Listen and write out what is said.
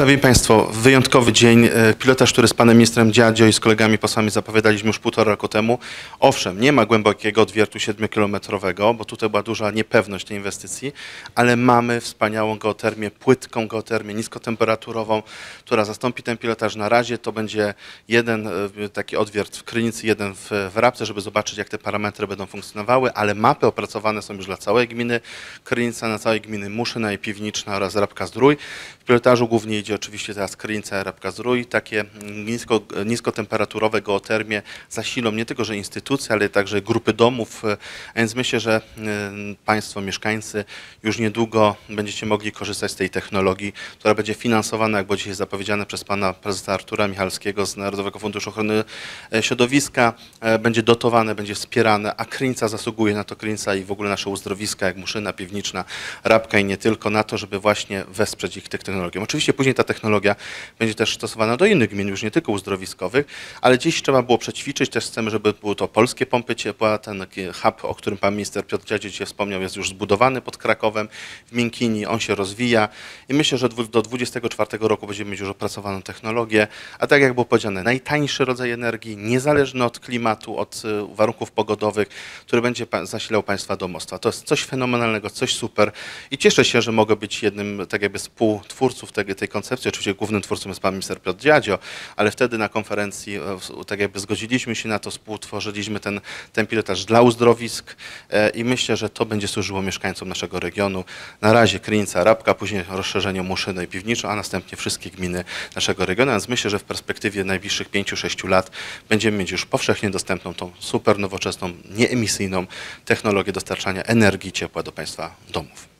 Szanowni Państwo, wyjątkowy dzień. E, Pilotaż, który z panem ministrem Dziadzio i z kolegami posłami zapowiadaliśmy już półtora roku temu. Owszem, nie ma głębokiego odwiertu 7-kilometrowego, bo tutaj była duża niepewność tej inwestycji, ale mamy wspaniałą geotermię, płytką geotermię, niskotemperaturową, która zastąpi ten pilotaż. Na razie to będzie jeden e, taki odwiert w Krynicy, jeden w, w Rabce, żeby zobaczyć, jak te parametry będą funkcjonowały, ale mapy opracowane są już dla całej gminy Krynica, na całej gminy Muszyna i Piwniczna oraz Rabka Zdrój. W pilotażu głównie idzie oczywiście teraz Krynica, Rabka Zdrój. Takie nisko, niskotemperaturowe geotermie zasilą nie tylko, że instytucje, ale także grupy domów, e, a więc myślę, że e, Państwo, mieszkańcy już niedługo będziecie mogli korzystać z tej technologii, która będzie finansowana, jak było dzisiaj zapowiedziane przez Pana Prezesa Artura Michalskiego z Narodowego Funduszu Ochrony e, Środowiska, będzie dotowane, będzie wspierane, a Krynica zasługuje na to, Krynica i w ogóle nasze uzdrowiska, jak Muszyna, Piwniczna, Rabka i nie tylko, na to, żeby właśnie wesprzeć ich tych technologią. Oczywiście później ta technologia będzie też stosowana do innych gmin, już nie tylko uzdrowiskowych, ale dziś trzeba było przećwiczyć, też chcemy, żeby były to polskie pompy ciepła, ten hub, o którym pan minister Piotr Dziadzie dzisiaj wspomniał, jest już zbudowany pod Krakowem, w Miękini, on się rozwija i myślę, że do 2024 roku będziemy mieć już opracowaną technologię, a tak jak było powiedziane, najtańszy rodzaj energii, niezależny od klimatu, od y, warunków pogodowych, który będzie zasilał państwa domostwa. To jest coś fenomenalnego, coś super i cieszę się, że mogę być jednym tak jakby współtwórców tej, tej koncepcji. Oczywiście głównym twórcą jest pan minister Piotr Dziadzio, ale wtedy na konferencji e, tak jakby zgodziliśmy się na to, współtworzyliśmy ten, ten pilotaż dla uzdrowisk e, i myślę, że to będzie służyło mieszkańcom naszego regionu. Na razie Krynica, Rabka, później rozszerzenie Muszyny i Piwniczo, a następnie wszystkie gminy naszego regionu, więc myślę, że w perspektywie najbliższych 5-6 lat będziemy mieć już powszechnie dostępną tą super nowoczesną, nieemisyjną technologię dostarczania energii ciepła do Państwa domów.